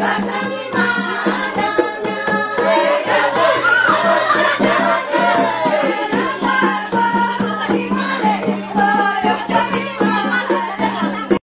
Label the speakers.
Speaker 1: Bye,